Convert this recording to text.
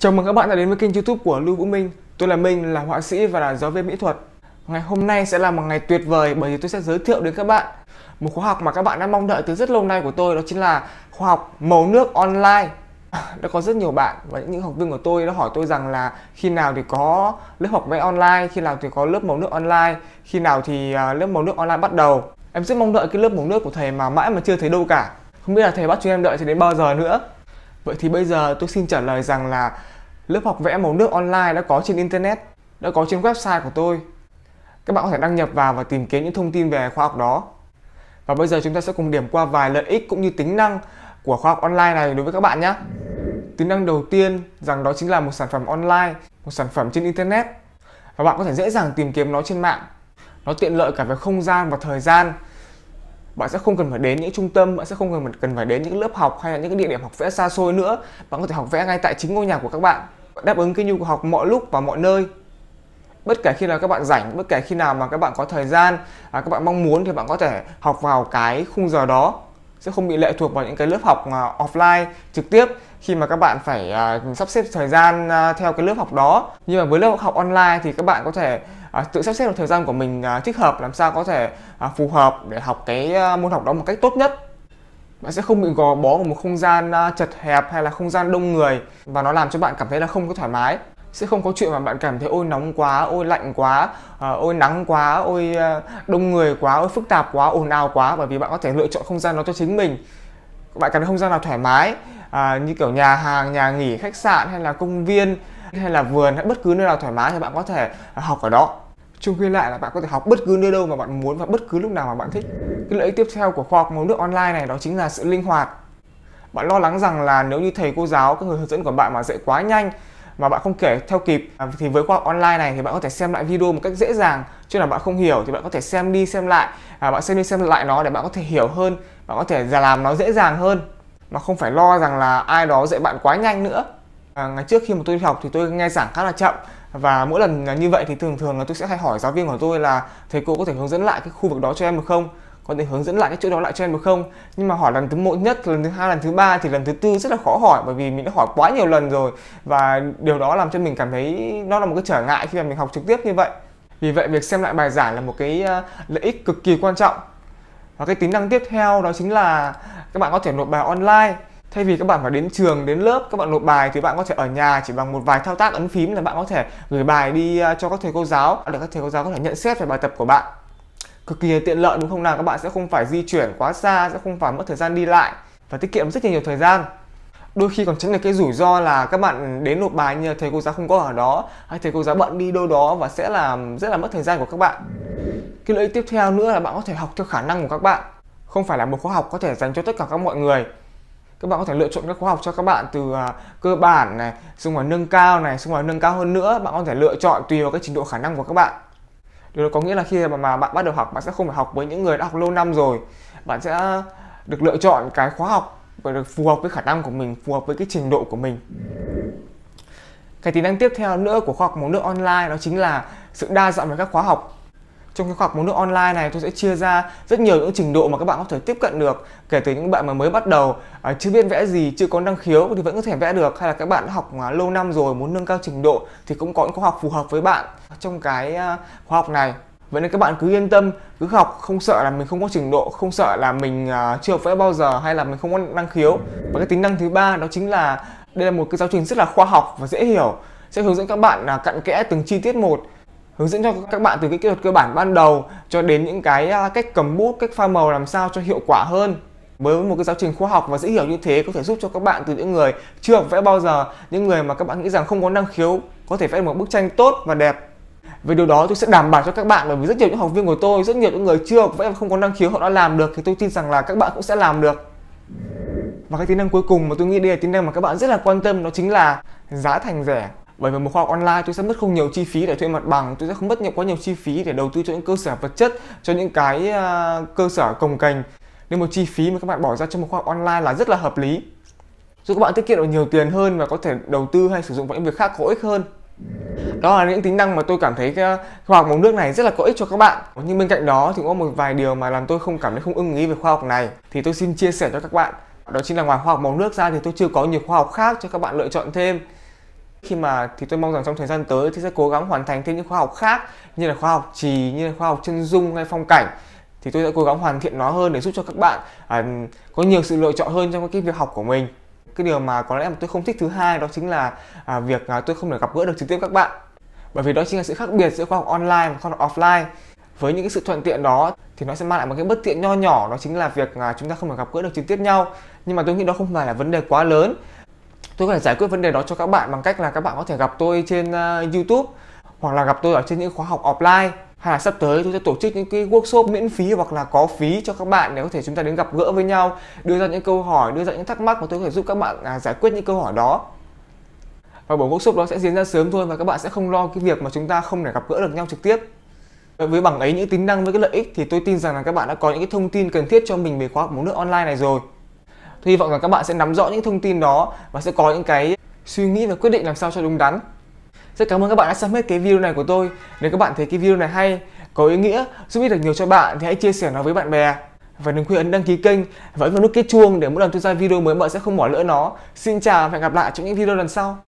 Chào mừng các bạn đã đến với kênh youtube của Lưu Vũ Minh Tôi là Minh, là họa sĩ và là giáo viên mỹ thuật Ngày hôm nay sẽ là một ngày tuyệt vời bởi vì tôi sẽ giới thiệu đến các bạn Một khóa học mà các bạn đã mong đợi từ rất lâu nay của tôi Đó chính là khóa học màu nước online đã có rất nhiều bạn và những học viên của tôi đã hỏi tôi rằng là khi nào thì có lớp học vẽ online, khi nào thì có lớp màu nước online, khi nào thì à, lớp màu nước online bắt đầu. Em rất mong đợi cái lớp màu nước của thầy mà mãi mà chưa thấy đâu cả. Không biết là thầy bắt chúng em đợi thì đến bao giờ nữa. Vậy thì bây giờ tôi xin trả lời rằng là lớp học vẽ màu nước online đã có trên internet, đã có trên website của tôi. Các bạn có thể đăng nhập vào và tìm kiếm những thông tin về khoa học đó. Và bây giờ chúng ta sẽ cùng điểm qua vài lợi ích cũng như tính năng của khoa học online này đối với các bạn nhé. Tính năng đầu tiên rằng đó chính là một sản phẩm online, một sản phẩm trên internet và bạn có thể dễ dàng tìm kiếm nó trên mạng. Nó tiện lợi cả về không gian và thời gian. Bạn sẽ không cần phải đến những trung tâm, bạn sẽ không cần cần phải đến những lớp học hay là những cái địa điểm học vẽ xa xôi nữa. Bạn có thể học vẽ ngay tại chính ngôi nhà của các bạn, đáp ứng cái nhu cầu học mọi lúc và mọi nơi. Bất kể khi nào các bạn rảnh, bất kể khi nào mà các bạn có thời gian, à, các bạn mong muốn thì bạn có thể học vào cái khung giờ đó sẽ không bị lệ thuộc vào những cái lớp học à, offline trực tiếp khi mà các bạn phải uh, sắp xếp thời gian uh, theo cái lớp học đó nhưng mà với lớp học online thì các bạn có thể À, tự sắp xếp được thời gian của mình à, thích hợp làm sao có thể à, phù hợp để học cái môn học đó một cách tốt nhất. Bạn sẽ không bị gò bó vào một không gian chật hẹp hay là không gian đông người và nó làm cho bạn cảm thấy là không có thoải mái. Sẽ không có chuyện mà bạn cảm thấy ôi nóng quá ôi lạnh quá ôi nắng quá ôi đông người quá ôi phức tạp quá ồn ào quá bởi vì bạn có thể lựa chọn không gian đó cho chính mình. Bạn cảm thấy không gian nào thoải mái à, như kiểu nhà hàng nhà nghỉ khách sạn hay là công viên hay là vườn hay bất cứ nơi nào thoải mái thì bạn có thể học ở đó chung quy lại là bạn có thể học bất cứ nơi đâu mà bạn muốn và bất cứ lúc nào mà bạn thích. Cái lợi ích tiếp theo của khoa học ngôn nước online này đó chính là sự linh hoạt. Bạn lo lắng rằng là nếu như thầy cô giáo các người hướng dẫn của bạn mà dạy quá nhanh mà bạn không kể theo kịp à, thì với khoa học online này thì bạn có thể xem lại video một cách dễ dàng. Chứ là bạn không hiểu thì bạn có thể xem đi xem lại à, bạn xem đi xem lại nó để bạn có thể hiểu hơn bạn có thể làm nó dễ dàng hơn. Mà không phải lo rằng là ai đó dạy bạn quá nhanh nữa. À, ngày trước khi mà tôi đi học thì tôi nghe giảng khá là chậm và mỗi lần như vậy thì thường thường là tôi sẽ hay hỏi giáo viên của tôi là, thầy cô có thể hướng dẫn lại cái khu vực đó cho em được không? Có thể hướng dẫn lại cái chỗ đó lại cho em được không? Nhưng mà hỏi lần thứ một nhất, lần thứ hai, lần thứ ba thì lần thứ tư rất là khó hỏi bởi vì mình đã hỏi quá nhiều lần rồi. Và điều đó làm cho mình cảm thấy nó là một cái trở ngại khi mà mình học trực tiếp như vậy. Vì vậy, việc xem lại bài giảng là một cái ờ, lợi ích cực kỳ quan trọng. Và cái tính năng tiếp theo đó chính là các bạn có thể nộp bài online thay vì các bạn phải đến trường, đến lớp, các bạn nộp bài thì bạn có thể ở nhà chỉ bằng một vài thao tác ấn phím là bạn có thể gửi bài đi à, cho các thầy cô giáo. Để các thầy cô giáo có thể nhận xét về bài tập của bạn. Cực kỳ tiện lợi, đúng không nào? Các bạn sẽ không phải di chuyển quá xa, sẽ không phải mất thời gian đi lại và tiết kiệm rất nhiều thời gian. Đôi khi còn tránh được cái rủi ro là các bạn đến nộp bài nhưng thầy cô giáo không có ở đó, hay thầy cô giáo bận đi đâu đó và sẽ làm, rất là mất thời gian của các bạn. Cái lợi ích tiếp theo nữa là bạn có thể học theo khả năng của các bạn. Không phải là một khóa học có thể dành cho tất cả các mọi người các bạn có thể lựa chọn các khóa học cho các bạn từ uh, cơ bản này xong rồi nâng cao này xong rồi nâng cao hơn nữa. Bạn có thể lựa chọn tùy vào cái trình độ khả năng của các bạn. Điều đó có nghĩa là khi mà, mà bạn bắt đầu học bạn sẽ không phải học với những người đã học lâu năm rồi. Bạn sẽ được lựa chọn cái khóa học và được phù hợp với khả năng của mình phù hợp với cái trình độ của mình. Cái tính năng tiếp theo nữa của khoa học một nước online đó chính là sự đa dạng về các khóa học trong cái khóa học môn nước online này tôi sẽ chia ra rất nhiều những trình độ mà các bạn có thể tiếp cận được kể từ những bạn mà mới bắt đầu. À, chưa biết vẽ gì chưa có năng khiếu thì vẫn có thể vẽ được. Hay là các bạn đã học à, lâu năm rồi muốn nâng cao trình độ thì cũng có những khóa học phù hợp với bạn. Trong cái à, khóa học này vậy nên các bạn cứ yên tâm cứ học không sợ là mình không có trình độ không sợ là mình uh, chưa vẽ bao giờ hay là mình không có năng khiếu. Và cái tính năng thứ ba đó chính là đây là một cái giáo trình rất là khoa học và dễ hiểu sẽ hướng dẫn các bạn là cặn kẽ từng chi tiết một hướng dẫn cho các bạn từ cái kỹ thuật cơ bản ban đầu cho đến những cái cách cầm bút, cách pha màu làm sao cho hiệu quả hơn. Với một cái giáo trình khoa học và dễ hiểu như thế có thể giúp cho các bạn từ những người chưa học vẽ bao giờ, những người mà các bạn nghĩ rằng không có năng khiếu, có thể vẽ một bức tranh tốt và đẹp. Về điều đó tôi sẽ đảm bảo cho các bạn bởi vì rất nhiều những học viên của tôi, rất nhiều những người chưa học vẽ và không có năng khiếu họ đã làm được thì tôi tin rằng là các bạn cũng sẽ làm được. Và cái tính năng cuối cùng mà tôi nghĩ đây là tính năng mà các bạn rất là quan tâm đó chính là giá thành rẻ bởi vì một khoa học online tôi sẽ mất không nhiều chi phí để thuê mặt bằng tôi sẽ không mất nhiều quá nhiều chi phí để đầu tư cho những cơ sở vật chất cho những cái uh, cơ sở cồng cành. Nên một chi phí mà các bạn bỏ ra cho một khoa học online là rất là hợp lý. Giúp các bạn tiết kiệm được nhiều tiền hơn và có thể đầu tư hay sử dụng vào những việc khác có ích hơn. Đó là những tính năng mà tôi cảm thấy cái khoa học màu nước này rất là có ích cho các bạn. Nhưng bên cạnh đó thì có một vài điều mà làm tôi không cảm thấy không ưng ý về khoa học này thì tôi xin chia sẻ cho các bạn. Đó chính là ngoài khoa học màu nước ra thì tôi chưa có nhiều khoa học khác cho các bạn lựa chọn thêm khi mà thì tôi mong rằng trong thời gian tới thì sẽ cố gắng hoàn thành thêm những khóa học khác như là khóa học trì như là khóa học chân dung hay phong cảnh. Thì tôi sẽ cố gắng hoàn thiện nó hơn để giúp cho các bạn à, có nhiều sự lựa chọn hơn trong cái việc học của mình. Cái điều mà có lẽ mà tôi không thích thứ hai đó chính là à, việc à, tôi không thể gặp gỡ được trực tiếp các bạn. Bởi vì đó chính là sự khác biệt giữa khoa học online và khoa học offline. Với những cái sự thuận tiện đó thì nó sẽ mang lại một cái bất tiện nho nhỏ đó chính là việc à, chúng ta không thể gặp gỡ được trực tiếp nhau. Nhưng mà tôi nghĩ đó không phải là vấn đề quá lớn tôi có thể giải quyết vấn đề đó cho các bạn bằng cách là các bạn có thể gặp tôi trên uh, YouTube hoặc là gặp tôi ở trên những khóa học offline. Hay là sắp tới tôi sẽ tổ chức những cái workshop miễn phí hoặc là có phí cho các bạn để có thể chúng ta đến gặp gỡ với nhau đưa ra những câu hỏi đưa ra những thắc mắc và tôi có thể giúp các bạn à, giải quyết những câu hỏi đó. Và buổi workshop đó sẽ diễn ra sớm thôi và các bạn sẽ không lo cái việc mà chúng ta không thể gặp gỡ được nhau trực tiếp. Với bằng ấy những tính năng với cái lợi ích thì tôi tin rằng là các bạn đã có những cái thông tin cần thiết cho mình về khóa học uống nước online này rồi tôi hy vọng rằng các bạn sẽ nắm rõ những thông tin đó và sẽ có những cái suy nghĩ và quyết định làm sao cho đúng đắn. Rất cảm ơn các bạn đã xem hết cái video này của tôi. Nếu các bạn thấy cái video này hay, có ý nghĩa, giúp ích được nhiều cho bạn thì hãy chia sẻ nó với bạn bè. Và đừng quên ấn đăng ký kênh và ấn vào nút cái chuông để mỗi lần tôi ra video mới bạn sẽ không bỏ lỡ nó. Xin chào và hẹn gặp lại trong những video lần sau.